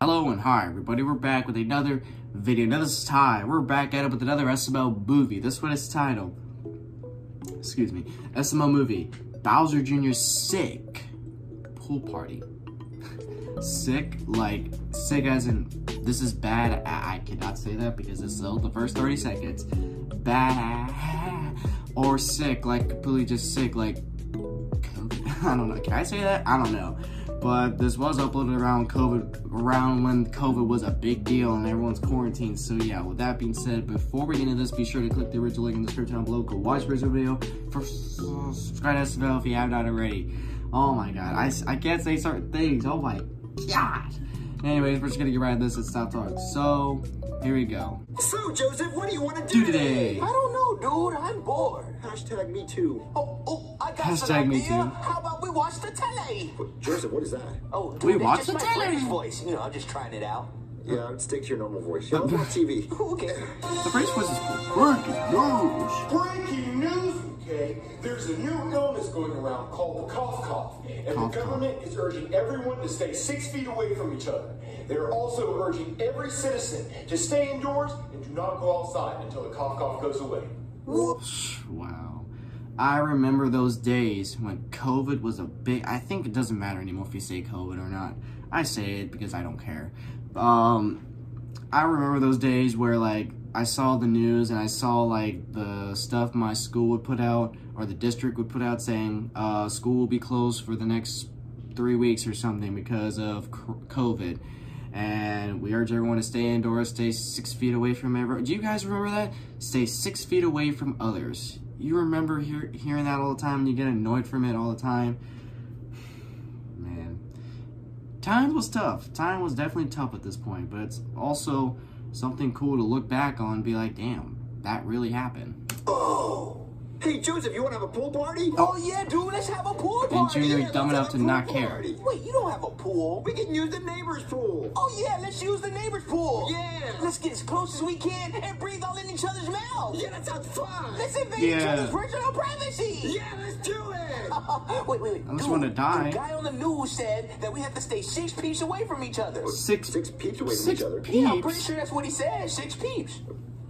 Hello and hi everybody, we're back with another video. Now this is. We're back at it with another SML movie. This one is titled, excuse me, SML movie, Bowser Jr. Sick Pool Party. sick, like, sick as in, this is bad. I, I cannot say that because it's still the first 30 seconds. Bad, or sick, like completely just sick, like. I don't know, can I say that? I don't know but this was uploaded around COVID, around when COVID was a big deal and everyone's quarantined. So yeah, with that being said, before we get into this, be sure to click the original link in the description down below. Go watch the original video. For subscribe to SML if you have not already. Oh my god, I, I can't say certain things. Oh my god. Anyways, we're just gonna get right into this and stop talking. So, here we go. So, Joseph, what do you want to do, do today? today? I don't know, dude. I'm bored. Hashtag me too. Oh, oh, I got Hashtag me too. How about we watch the telly? Joseph, what is that? Oh, dude, we watch the telly. voice. You know, I'm just trying it out. Yeah, I'd stick to your normal voice. Yeah, on TV. okay. The French voice is cool. Breaking news. Breaking news. Okay, there's a new illness going around called the cough cough, and cough, the government cough. is urging everyone to stay six feet away from each other. They are also urging every citizen to stay indoors and do not go outside until the cough cough goes away. Wow. I remember those days when COVID was a big, I think it doesn't matter anymore if you say COVID or not. I say it because I don't care. Um, I remember those days where like I saw the news and I saw like the stuff my school would put out or the district would put out saying uh, school will be closed for the next three weeks or something because of COVID. And we urge everyone to stay indoors, stay six feet away from everyone. Do you guys remember that? Stay six feet away from others. You remember hear, hearing that all the time and you get annoyed from it all the time. Man. Time was tough. Time was definitely tough at this point, but it's also something cool to look back on and be like, damn, that really happened. Oh! Hey, Joseph, you want to have a pool party? Oh, yeah, dude, let's have a pool party. And Junior yeah, dumb enough to not party. care. Wait, you don't have a pool. We can use the neighbor's pool. Oh, yeah, let's use the neighbor's pool. Yeah. Let's get as close as we can and breathe all in each other's mouths. Yeah, that sounds fun. Let's invade yeah. each other's personal privacy. Yeah, let's do it. wait, wait, wait. I just want to die. The guy on the news said that we have to stay six peeps away from each other. Oh, six, six peeps away from each other? Peeps? Yeah, I'm pretty sure that's what he said. Six peeps.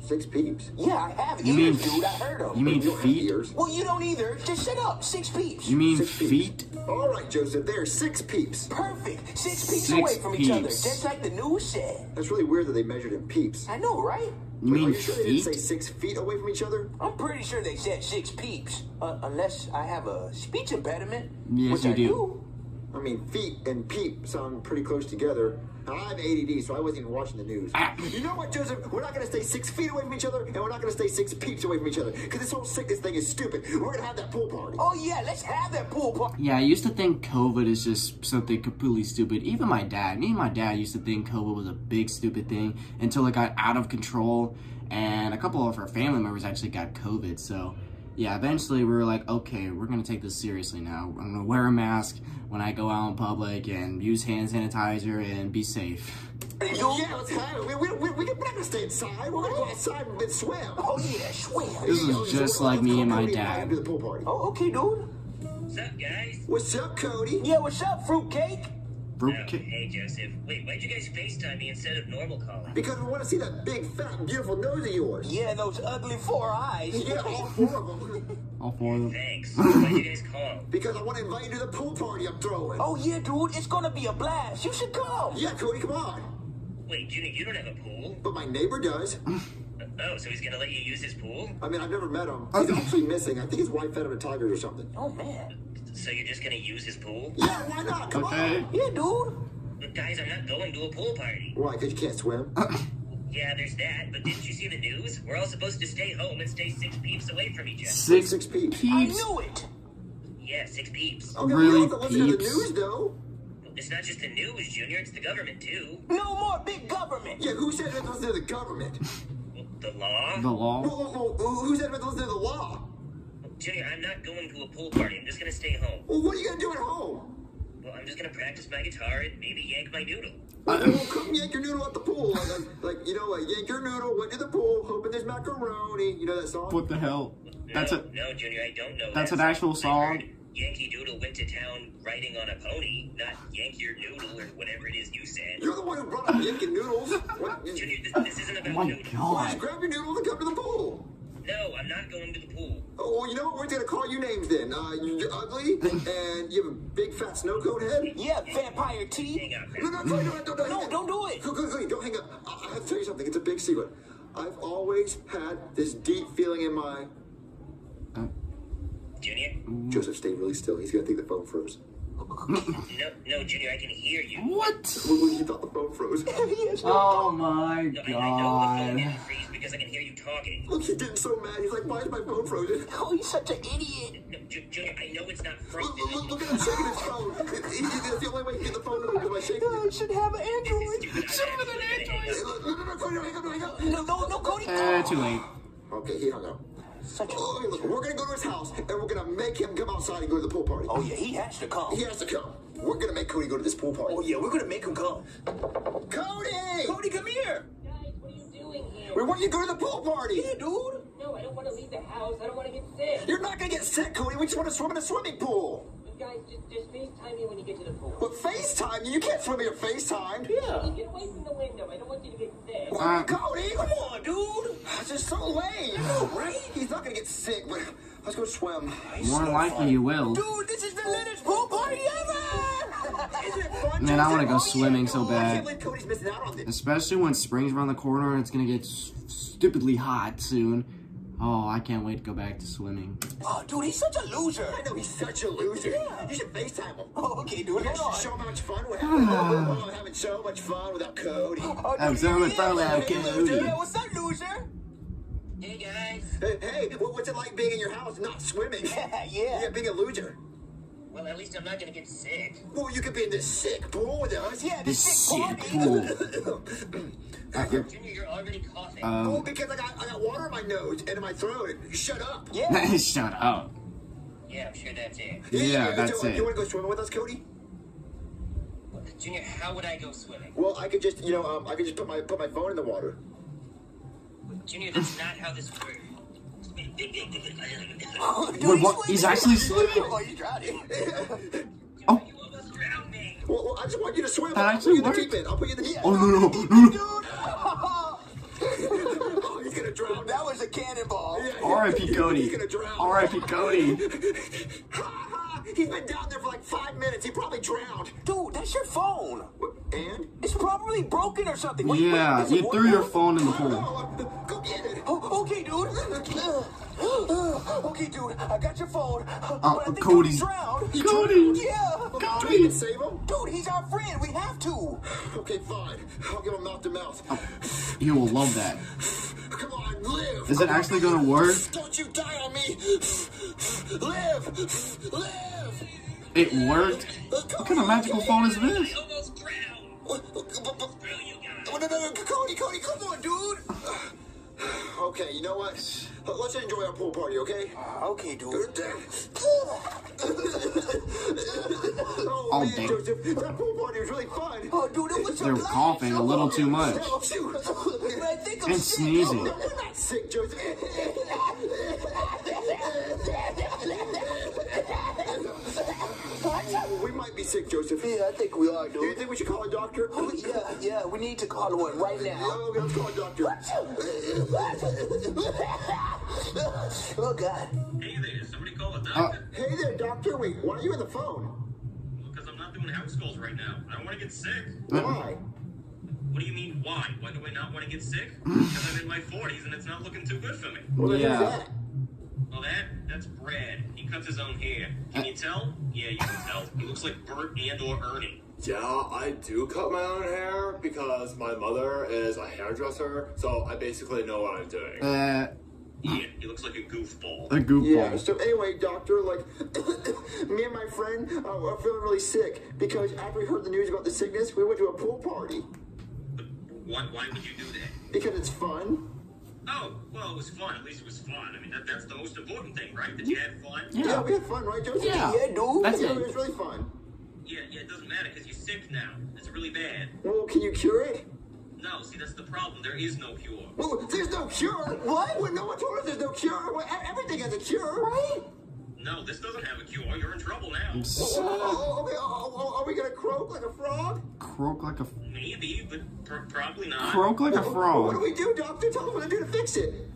Six peeps? Yeah, I have you mean, dude. I heard them. You mean you feet? Well, you don't either. Just shut up. Six peeps. You mean six feet? Peeps. All right, Joseph. There's six peeps. Perfect. Six peeps six away from peeps. each other, just like the news said. That's really weird that they measured in peeps. I know, right? You Wait, mean are you sure feet? they didn't say six feet away from each other? I'm pretty sure they said six peeps. Uh, unless I have a speech impediment. Yes, which you I do. do. I mean, feet and peep sound pretty close together. I have ADD, so I wasn't even watching the news. Ah. You know what, Joseph? We're not going to stay six feet away from each other, and we're not going to stay six peeps away from each other, because this whole sickness thing is stupid. We're going to have that pool party. Oh, yeah, let's have that pool party. Yeah, I used to think COVID is just something completely stupid. Even my dad, me and my dad used to think COVID was a big stupid thing until it got out of control, and a couple of our family members actually got COVID, so yeah, eventually we were like, okay, we're gonna take this seriously now. I'm gonna wear a mask when I go out in public and use hand sanitizer and be safe. Yeah, let's have. We, we, we, we're not gonna stay inside. We're gonna go outside and swim. Oh, yeah, swim. This is just like me and my dad. Oh, okay, dude. What's up, guys? What's up, Cody? Yeah, what's up, fruitcake? Oh, hey, Joseph. Wait, why'd you guys FaceTime me instead of normal calling? Because we want to see that big, fat, beautiful nose of yours. Yeah, those ugly four eyes. Yeah, all four of them. all four of them. Thanks. why'd you guys call? Because I want to invite you to the pool party I'm throwing. Oh, yeah, dude. It's going to be a blast. You should come. Yeah, Cody, come on. Wait, Junior, you don't have a pool? But my neighbor does. Oh, so he's gonna let you use his pool? I mean, I've never met him. Oh. He's actually missing. I think his wife fed him to tigers or something. Oh, man. So you're just gonna use his pool? Yeah, why not? Come okay. on. Yeah, dude. But guys, I'm not going to a pool party. Why? Because you can't swim? Uh, yeah, there's that. But didn't you see the news? We're all supposed to stay home and stay six peeps away from each other. Six, six peeps. peeps. I knew it. Yeah, six peeps. Okay, really, we have to listen to the news, though. It's not just the news, Junior. It's the government, too. No more big government. Yeah, who said it was to the government? The law? The law? Well, well, who said it was to the law? Junior, I'm not going to a pool party. I'm just going to stay home. Well, what are you going to do at home? Well, I'm just going to practice my guitar and maybe yank my noodle. Uh, well, come yank your noodle at the pool. Like, like, you know, like, yank your noodle, went to the pool, hoping there's macaroni. You know that song? What the hell? No, that's a no, Junior, I don't know. That's that an actual song. Yankee Doodle went to town riding on a pony, not Yank your noodle or whatever it is you said. You're the one who brought up Yankee noodles. What? Junior, this, this isn't about Oh my noodles. Why god. just grab your noodle and come to the pool? No, I'm not going to the pool. Oh, well, you know what? We're gonna call you names then. Uh, you're ugly, and you have a big fat snow cone head. Yeah, vampire teeth. Hang up. No, no, no, no, no, no, No, don't do it. Go, go, go, don't hang up. I I have to tell you something. It's a big secret. I've always had this deep feeling in my. Junior? Joseph, stay really still. He's gonna think the phone froze. No, no, Junior, I can hear you. What? Well, he thought the phone froze. Oh my No, I, I know the phone god. didn't freeze because I can hear you talking. Look, he's getting so mad. He's like, "Why is my phone frozen?" Oh, you're such an idiot. No, Ju- Junior, I know it's not frozen. look, look at him shaking his phone. He- he- That's the only way he can get the phone to move is by shaking I should have an android. Stupid. Some of an Hey, look, no, no, no, Cody, hang up, hang up. No, no, no, Cody. Eh, too late. Okay, he hung up. Such a. Oh, hey, look, we're gonna go to his house and we're gonna make him come outside and go to the pool party. Oh yeah, he has to come. He has to come. We're gonna make Cody go to this pool party. Oh yeah, we're gonna make him come. Cody! Cody, come here. Guys, what are you doing here? We want you to go to the pool party. Yeah, dude. No, I don't want to leave the house. I don't want to get sick. You're not gonna get sick, Cody. We just want to swim in a swimming pool. You guys, just, just FaceTime me when you get to the pool. But FaceTime? You can't swim in your FaceTime. Yeah. Get away from the window. I don't want you to get sick. Why, Cody? Come on, dude. That's just so lame. right? He's not gonna get sick, but let's go swim. More than likely you will. Dude, this is the latest pool party ever. Isn't it fun? Man, I wanna go swimming so oh, bad. believe Cody's missing out on this. Especially when spring's around the corner and it's gonna get stupidly hot soon. Oh, I can't wait to go back to swimming. Oh, dude, he's such a loser. I know he's such a loser. Yeah. You should FaceTime him. Oh, okay, dude. You Hold should show on. him how much fun we're having. oh, I'm having so much fun without Cody. Oh, I'm dude, so much fun without Cody. Yeah, what's up, loser? Hey, guys. Hey, hey, what's it like being in your house not swimming? Yeah, yeah. Yeah, being a loser. Well, at least I'm not going to get sick. Well, you could be in this sick pool with us. Yeah, This this sick sick pool. Uh, you're- Junior, you're already coughing. Oh, um, because I got I got water in my nose and in my throat. Shut up. Yeah. shut up. yeah, I'm sure that's it. Yeah, that's do, it. You want to go swimming with us, Cody? Junior, how would I go swimming? Well, I could just, you know, um, I could just put my put my phone in the water. Junior, that's not how this works. Dude, Wait, what? He's actually swimming? Oh, he's drowning. Oh. You almost drowned me. Well, well, I just want you to swim. That I'll put actually you in the worked? deep end. I'll put you in the deep Oh no no no! Dude. Oh, he's gonna drown. that was a cannonball. Yeah, yeah. R.I.P. He's Cody. gonna drown. R.I.P. Cody. Ha, ha. He's been down there for like five minutes. He probably drowned. Dude, that's your phone. What, And? It's probably broken or something. Wait, wait, Yeah, is it you working? threw your phone in the pool. Oh, go get it. Oh, okay, dude. okay, dude. I got your phone. Uh, but I think Cody. Cody's drowned. Cody. Yeah. Do we Cody. can save him? Dude, he's our friend. We have to. Okay, fine. I'll give him mouth to mouth. You will love that. Come on, live. Is it actually gonna work? Don't you die on me. Live. Live. It worked. What kind of magical phone is this? almost drowned. Cody, Cody, come on, dude. Okay, you know what? Let's enjoy our pool party, okay? Uh, okay, dude. oh, Oh, man, damn. Joseph, that pool party was really fun. Oh, dude, it was so They're glad. coughing a little too much. Oh, I think I'm And sick. sneezing. We're not sick, Joseph. we be sick, Joseph. Yeah, I think we are, Do you think we should call a doctor? Oh, yeah, yeah. We need to call one right Yeah, now. okay, let's call a doctor. Oh, God. Hey there, somebody call a Uh, doctor. Hey there, doctor. Wait, why are you on the phone? Because I'm not doing house calls right now. I don't want to get sick. Why? What do you mean, why? Why do I not want to get sick? Because I'm in my 40s and it's not looking too good for me. Well, then who's Yeah. That? Well, that, that's Brad. He cuts his own hair. Can you tell? Yeah, you can tell. He looks like Bert and or Ernie. Yeah, I do cut my own hair because my mother is a hairdresser, so I basically know what I'm doing. Uh, Yeah, he looks like a goofball. a goofball. Yeah. So anyway, doctor, like, me and my friend uh, are feeling really sick because after we heard the news about the sickness, we went to a pool party But why, why would you do that? because it's fun. Oh, well, it was fun. At least it was fun. I mean, that, that's the most important thing, right? That you had fun? Yeah, Yeah. we had fun, right, Joseph? Yeah. Yeah, dude. That's Yeah, it. it was really fun. Yeah, yeah, it doesn't matter because you're sick now. It's really bad. Well, can you cure it? No, see, that's the problem. There is no cure. Well, there's no cure. What? Well, no one told us there's no cure. Well, e- everything has a cure. Right? No, this doesn't have a QR. You're in trouble now. Oh, oh, oh, oh okay. Oh, oh, are we gonna croak like a frog? Croak like a Maybe, but pr- probably not. croak like a frog. What do we do, doctor? Tell us what to do to fix it.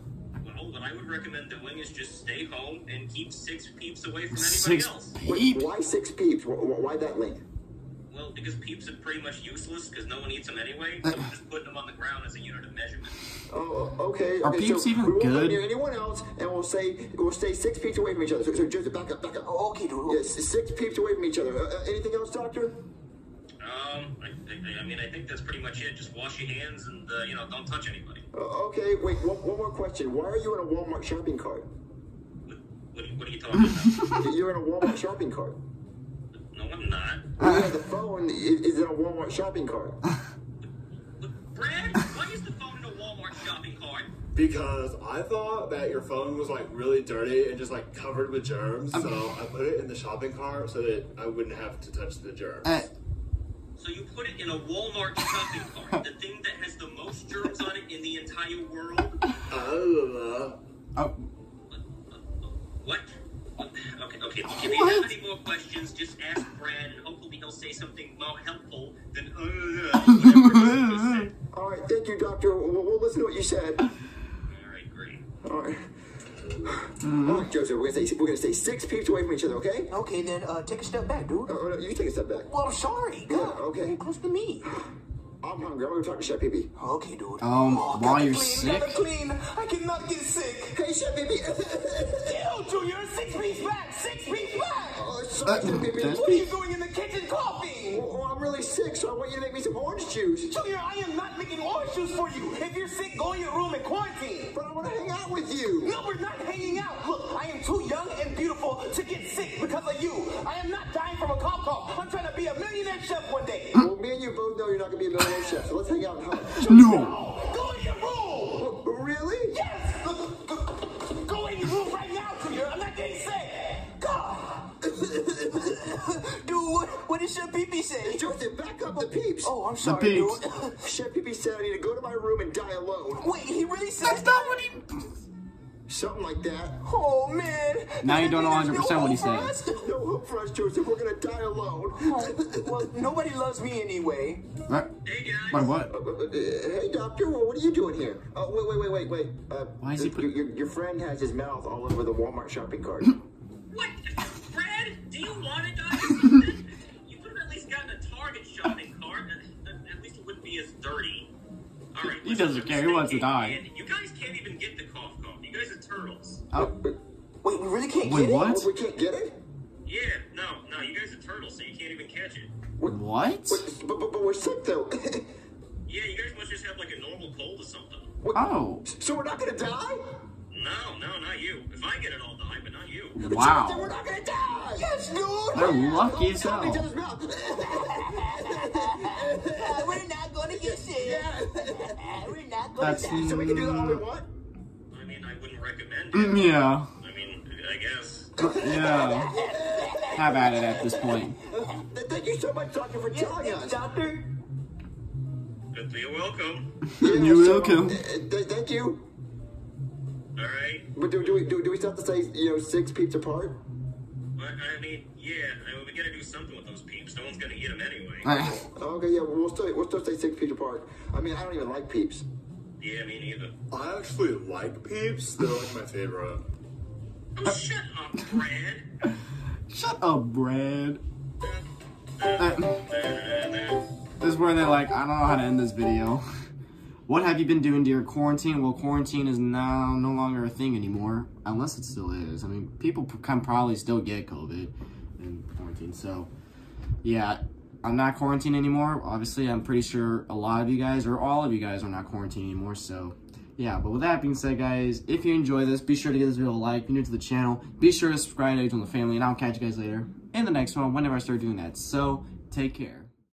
Well, what I would recommend doing is just stay home and keep six peeps away from anybody Six else. Wait, peep. why six peeps? Why, why that link? Well, because peeps are pretty much useless because no one eats them anyway. So we're just putting them on the ground as a unit of measurement. Oh, okay. Are okay, peeps so even we won't go good? near anyone else, and we'll say we'll stay six peeps away from each other. So, so Joseph, back up, back up. Oh, okay, dude. Yes, six peeps away from each other. Uh, uh, anything else, doctor? Um, I, I, I mean, I think that's pretty much it. Just wash your hands and uh, you know, don't touch anybody. Uh, okay. Wait. One, one more question. Why are you in a Walmart shopping cart? What, what, are you- what are you talking about? You're in a Walmart shopping cart. No, I'm not. Yeah, the phone is, is in a Walmart shopping cart. But, Brad, why is the phone in a Walmart shopping cart? Because I thought that your phone was like really dirty and just like covered with germs, so I put it in the shopping cart so that I wouldn't have to touch the germs. Uh, So you put it in a Walmart shopping cart, the thing that has the most germs on it in the entire world? Uh, oh, What? Okay, okay. If you have any more questions, just ask Brad, and hopefully he'll say something more helpful than uh, whatever he just said. All right. Thank you, doctor. We'll, we'll listen to what you said. All right, great. All right. All right, Joseph. We're gonna stay. We're gonna stay six peeps away from each other. Okay? Okay, then uh, take a step back, dude. Uh, uh, you take a step back. Well, I'm sorry. Yeah, okay. You're close to me. I'm hungry. I'm gonna talk to Chef Pee Pee. Okay, dude. Um, Oh, while gotta you're clean, sick? Gotta clean. I cannot get sick. Hey, Chef Pee Pee. Ew, Junior, six piece back, six piece back. oh, sorry, Chef Pee Pee. What are you doing in the kitchen coughing? Oh, I'm really sick, so I want you to make me some orange juice. Junior, I am not making orange juice for you. If you're sick, go in your room and quarantine. But I want to hang out with you. No, we're not hanging out. Look, I am too young and beautiful to get sick because of you. I am not dying from a cough cough. I'm trying to be a millionaire chef one day. You're not gonna be a millionaire chef, so let's hang out and hug. no. Go in your room. Really? Yes. Go, go- go in your room right now, Junior. I'm not getting sick. God. Dude, what, what did Chef Pee Pee say? Joseph, back up the peeps. Oh, I'm sorry, peeps. dude. Chef Pee Pee said I need to go to my room and die alone. Wait, he really said That's not what he. Something like that. Oh, man. Now you don't know 100% what he hope for said. No hope for us, Joseph. We're gonna die alone. Oh, well, nobody loves me anyway. What? Hey guys. Wait, what? Uh, uh, uh, hey, doctor, what are you doing here? Oh, wait, wait, wait, wait, wait. Uh, Why is he your- put- your, your friend has his mouth all over the Walmart shopping cart. What? Fred, do you want to die? You could have at least gotten a Target shopping cart. At, at least it wouldn't be as dirty. All right. He doesn't care. He wants to thinking, die. Can't Wait, get what? we can't get it? Yeah, no, no, you guys are turtles, so you can't even catch it. what? Wait, but, but, but we're sick, though. Yeah, you guys must just have like a normal cold or something. Oh, so we're not gonna die? No, no, not you. If I get it, I'll die, but not you. Joseph, wow. we're not gonna die! Yes, dude. They're lucky as Tell me to hell. We're not gonna get sick. We're not gonna That's die. so we can do that all we want? I mean, I wouldn't recommend it. Mm, yeah. I guess. Yeah. Have at it at this point. Thank you so much, doctor, for telling Yes, us. doctor. But you're welcome. You're so, welcome. uh, th- thank you. All right. But do, do, we, do, do we still have to say, you know, six peeps apart? But I mean, yeah, I mean, we gotta do something with those peeps. No one's gonna eat them anyway. Okay, yeah, we'll still, we'll still say six peeps apart. I mean, I don't even like peeps. Yeah, me neither. I actually like peeps. They're like my favorite. Shut up, Brad. Shut up, Brad. This is where they're like, I don't know how to end this video. What have you been doing during quarantine? Well, quarantine is now no longer a thing anymore, unless it still is. I mean, people can probably still get COVID in quarantine. So, yeah, I'm not quarantined anymore. Obviously, I'm pretty sure a lot of you guys, or all of you guys, are not quarantined anymore. So, yeah. But with that being said, guys, if you enjoy this, be sure to give this video a like. If you're new to the channel, be sure to subscribe to the family, and I'll catch you guys later in the next one whenever I start doing that. So, take care.